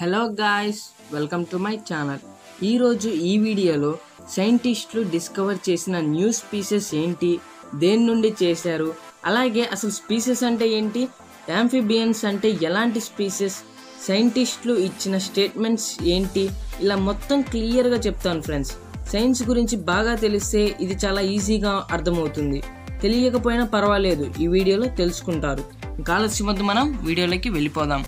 Hello guys welcome to my channel ఈరోజు ఈ వీడియోలో సైంటిస్టులు డిస్కవర్ చేసిన న్యూ స్పీసెస్ ఏంటి? దేని నుండి చేశారు? అలాగే అసలు స్పీసెస్ అంటే ఏంటి? యాంఫిబియన్స్ అంటే ఎలాంటి స్పీసెస్ సైంటిస్టులు ఇచ్చిన స్టేట్మెంట్స్ ఏంటి? ఇలా మొత్తం క్లియర్గా చెప్తాను ఫ్రెండ్స్ సైన్స్ గురించి బాగా తెలిస్తే ఇది చాలా ఈజీగా అర్థమవుతుంది. తెలియకపోయినా పర్వాలేదు ఈ వీడియోలో తెలుసుకుంటారు. కాలస్యమద్దు మనం వీడియోలోకి వెళ్ళిపోదాం.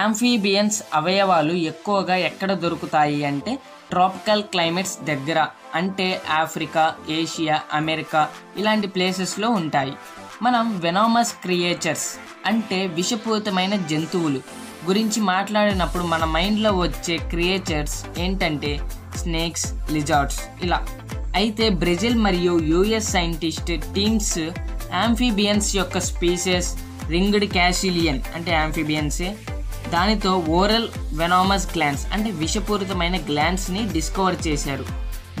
యాంఫీబియన్స్ అవయవాలు ఎక్కువగా ఎక్కడ దొరుకుతాయి అంటే ట్రాపికల్ క్లైమేట్స్ దగ్గర అంటే ఆఫ్రికా ఏషియా అమెరికా ఇలాంటి ప్లేసెస్లో ఉంటాయి. మనం వెనామస్ క్రియేచర్స్ అంటే విషపూరితమైన జంతువులు గురించి మాట్లాడినప్పుడు మన మైండ్లో వచ్చే క్రియేచర్స్ ఏంటంటే స్నేక్స్ లిజార్డ్స్ ఇలా. అయితే బ్రెజిల్ మరియు యుఎస్ సైంటిస్ట్ టీమ్స్ యాంఫీబియన్స్ యొక్క స్పీసెస్ రింగ్డ్ క్యాసిలియన్ అంటే యాంఫీబియన్సే దానితో ఓరల్ వెనామస్ గ్లాన్స్ అంటే విషపూరితమైన గ్లాన్స్ని డిస్కవర్ చేశారు.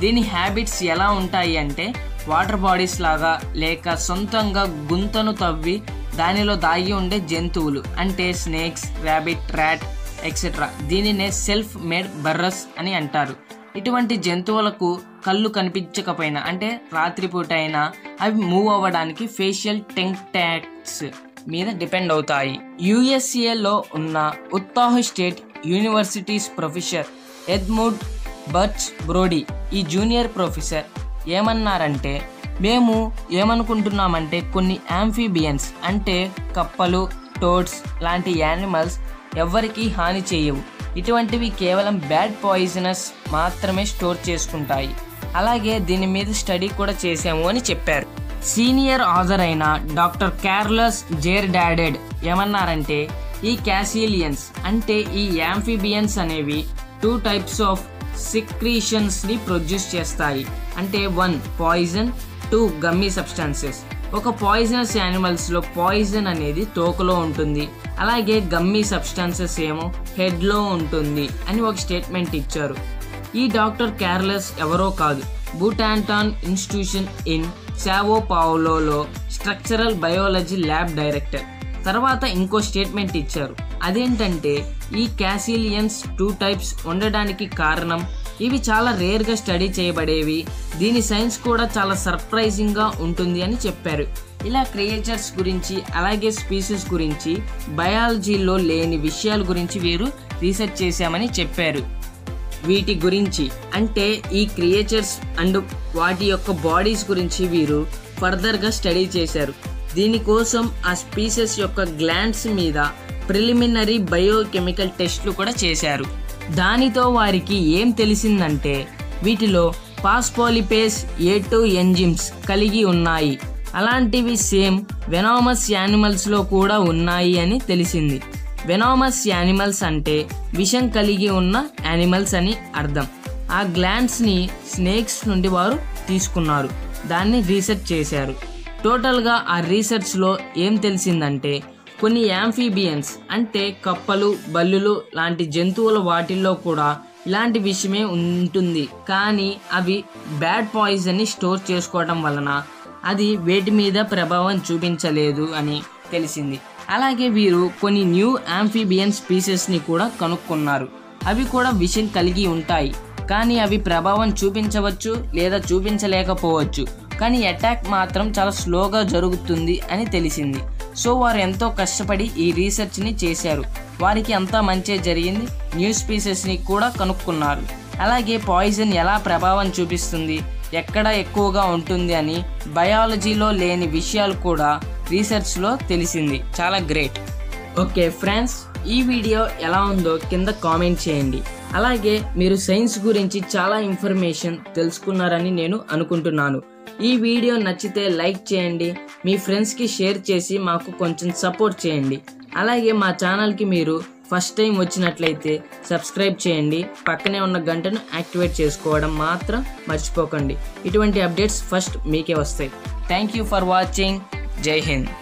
దీని హ్యాబిట్స్ ఎలా ఉంటాయి అంటే వాటర్ బాడీస్ లాగా లేక సొంతంగా గుంతను తవ్వి దానిలో దాగి ఉండే జంతువులు అంటే స్నేక్స్ ర్యాబిట్ ర్యాట్ ఎక్సెట్రా దీనినే సెల్ఫ్ మేడ్ బర్రస్ అని అంటారు. ఇటువంటి జంతువులకు కళ్ళు కనిపించకపోయినా అంటే రాత్రిపూట అయినా అవి మూవ్ అవ్వడానికి ఫేషియల్ టెంక్టాక్స్ మీద డిపెండ్ అవుతాయి. యుఎస్ఏలో ఉన్న Utah state universities professor Edmund Butch Brodie ఈ జూనియర్ ప్రొఫెసర్ ఏమన్నారంటే మేము ఏమనుకుంటున్నామంటే కొన్ని యాంఫీబియన్స్ అంటే కప్పలు టోడ్స్ లాంటి యానిమల్స్ ఎవ్వరికీ హాని చేయవు. ఇటువంటివి కేవలం బ్యాడ్ పాయిజనస్ మాత్రమే స్టోర్ చేసుకుంటాయి. అలాగే దీని మీద స్టడీ కూడా చేసాము అని చెప్పారు. సీనియర్ హాజరైన అయిన డాక్టర్ క్యార్లస్ జేర్ డాడెడ్ ఏమన్నారంటే ఈ క్యాసిలియన్స్ అంటే ఈ యాంఫిబియన్స్ అనేవి టూ టైప్స్ ఆఫ్ సిక్రీషన్స్ని ప్రొడ్యూస్ చేస్తాయి. అంటే one poison two gummy substances. ఒక పాయిజనస్ యానిమల్స్లో పాయిజన్ అనేది తోకలో ఉంటుంది. అలాగే గమ్మీ సబ్స్టాన్సెస్ ఏమో హెడ్లో ఉంటుంది అని ఒక స్టేట్మెంట్ ఇచ్చారు. ఈ డాక్టర్ క్యార్లెస్ ఎవరో కాదు. బూటాంటాన్ ఇన్స్టిట్యూషన్ ఇన్ శావో పావులోలో స్ట్రక్చరల్ బయాలజీ ల్యాబ్ డైరెక్టర్. తర్వాత ఇంకో స్టేట్మెంట్ ఇచ్చారు. అదేంటంటే ఈ క్యాసిలియన్స్ టూ టైప్స్ ఉండడానికి కారణం ఇవి చాలా రేర్గా స్టడీ చేయబడేవి దీని సైన్స్ కూడా చాలా సర్ప్రైజింగ్గా ఉంటుంది అని చెప్పారు. ఇలా క్రియేచర్స్ గురించి అలాగే స్పీసెస్ గురించి బయాలజీలో లేని విషయాల గురించి వీరు రీసెర్చ్ చేశామని చెప్పారు. వీటి గురించి అంటే ఈ క్రియేచర్స్ అండ్ వాటి యొక్క బాడీస్ గురించి వీరు ఫర్దర్గా స్టడీ చేశారు. దీనికోసం ఆ స్పీసెస్ యొక్క గ్లాండ్స్ మీద ప్రిలిమినరీ బయోకెమికల్ టెస్ట్లు కూడా చేశారు. దానితో వారికి ఏం తెలిసిందంటే వీటిలో పాస్పోలిపేస్ ఏ టూ ఎంజిమ్స్ కలిగి ఉన్నాయి. అలాంటివి సేమ్ వెనామస్ యానిమల్స్లో కూడా ఉన్నాయి అని తెలిసింది. వెనామస్ యానిమల్స్ అంటే విషం కలిగి ఉన్న యానిమల్స్ అని అర్థం. ఆ గ్లాండ్స్ని స్నేక్స్ నుండి వారు తీసుకున్నారు. దాన్ని రీసెర్చ్ చేశారు. టోటల్గా ఆ రీసెర్చ్లో ఏం తెలిసిందంటే కొన్ని యాంఫీబియన్స్ అంటే కప్పలు బల్లులు లాంటి జంతువుల వాటిల్లో కూడా ఇలాంటి విషయమే ఉంటుంది. కానీ అవి బ్యాడ్ పాయిజన్ని స్టోర్ చేసుకోవడం వలన అది వేటి మీద ప్రభావం చూపించలేదు అని తెలిసింది. అలాగే వీరు కొన్ని న్యూ ఆంఫిబియన్ స్పీసెస్ని కూడా కనుక్కున్నారు. అవి కూడా విషం కలిగి ఉంటాయి. కానీ అవి ప్రభావం చూపించవచ్చు లేదా చూపించలేకపోవచ్చు. కానీ అటాక్ మాత్రం చాలా స్లోగా జరుగుతుంది అని తెలిసింది. సో వారు ఎంతో కష్టపడి ఈ రీసెర్చ్ని చేశారు. వారికి అంతా మంచి జరిగింది. న్యూ స్పీసెస్ని కూడా కనుక్కున్నారు. అలాగే పాయిజన్ ఎలా ప్రభావం చూపిస్తుంది? ఎక్కడ ఎక్కువగా ఉంటుంది అని బయాలజీలో లేని విషయాలు కూడా రీసెర్చ్లో తెలిసింది. చాలా గ్రేట్ ఓకే ఫ్రెండ్స్ ఈ వీడియో ఎలా ఉందో కింద కామెంట్ చేయండి. అలాగే మీరు సైన్స్ గురించి చాలా ఇన్ఫర్మేషన్ తెలుసుకున్నారని నేను అనుకుంటున్నాను. ఈ వీడియో నచ్చితే లైక్ చేయండి. మీ ఫ్రెండ్స్కి షేర్ చేసి మాకు కొంచెం సపోర్ట్ చేయండి. అలాగే మా ఛానల్కి మీరు ఫస్ట్ టైం వచ్చినట్లయితే సబ్స్క్రైబ్ చేయండి. పక్కనే ఉన్న గంటను యాక్టివేట్ చేసుకోవడం మాత్రం మర్చిపోకండి. ఇటువంటి అప్డేట్స్ ఫస్ట్ మీకే వస్తాయి. Thank you for watching Jai Hind.